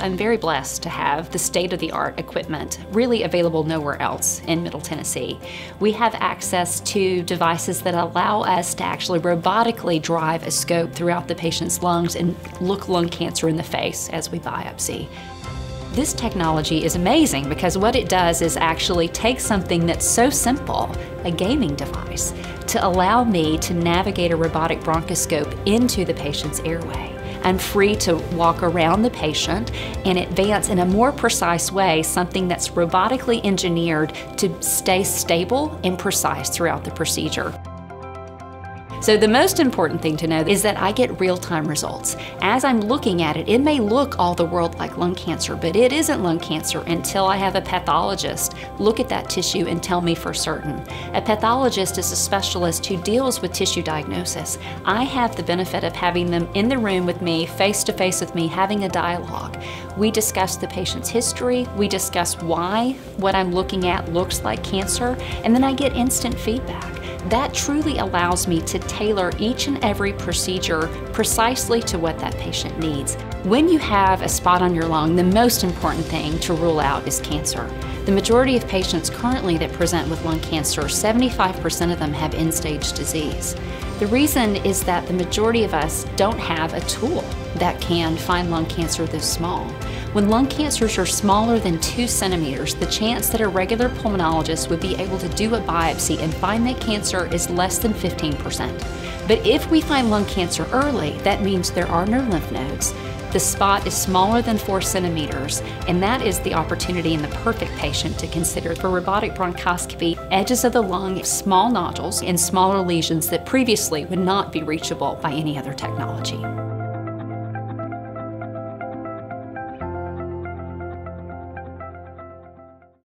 I'm very blessed to have the state of the art equipment really available nowhere else in Middle Tennessee. We have access to devices that allow us to actually robotically drive a scope throughout the patient's lungs and look lung cancer in the face as we biopsy. This technology is amazing because what it does is actually take something that's so simple, a gaming device, to allow me to navigate a robotic bronchoscope into the patient's airway. I'm free to walk around the patient and advance in a more precise way something that's robotically engineered to stay stable and precise throughout the procedure. So the most important thing to know is that I get real-time results. As I'm looking at it, it may look all the world like lung cancer, but it isn't lung cancer until I have a pathologist look at that tissue and tell me for certain. A pathologist is a specialist who deals with tissue diagnosis. I have the benefit of having them in the room with me, face to face with me, having a dialogue. We discuss the patient's history, we discuss why what I'm looking at looks like cancer, and then I get instant feedback. That truly allows me to tailor each and every procedure precisely to what that patient needs. When you have a spot on your lung, the most important thing to rule out is cancer. The majority of patients currently that present with lung cancer, 75% of them have end stage disease. The reason is that the majority of us don't have a tool that can find lung cancer this small. When lung cancers are smaller than two centimeters, the chance that a regular pulmonologist would be able to do a biopsy and find that cancer is less than 15%. But if we find lung cancer early, that means there are no lymph nodes. The spot is smaller than four centimeters, and that is the opportunity in the perfect patient to consider for robotic bronchoscopy, edges of the lung, small nodules, and smaller lesions that previously would not be reachable by any other technology.